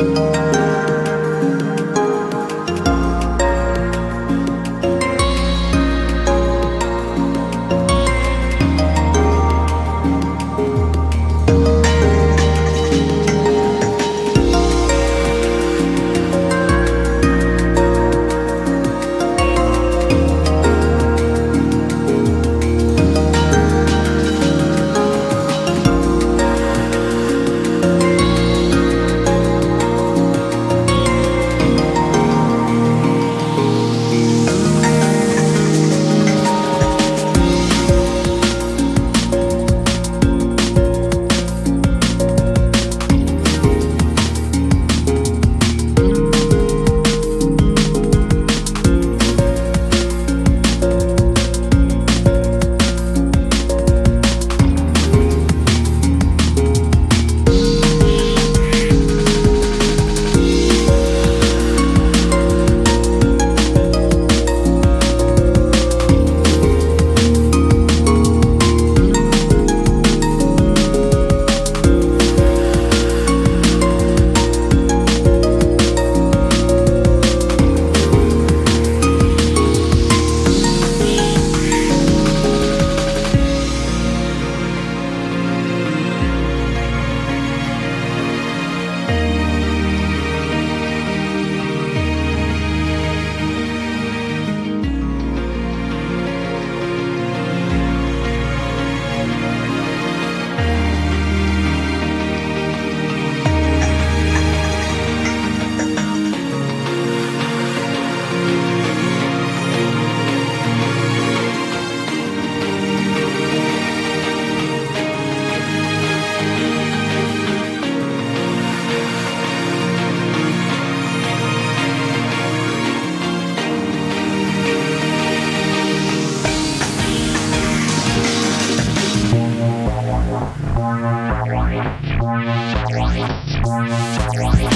Música Warning, warning, warning, warning.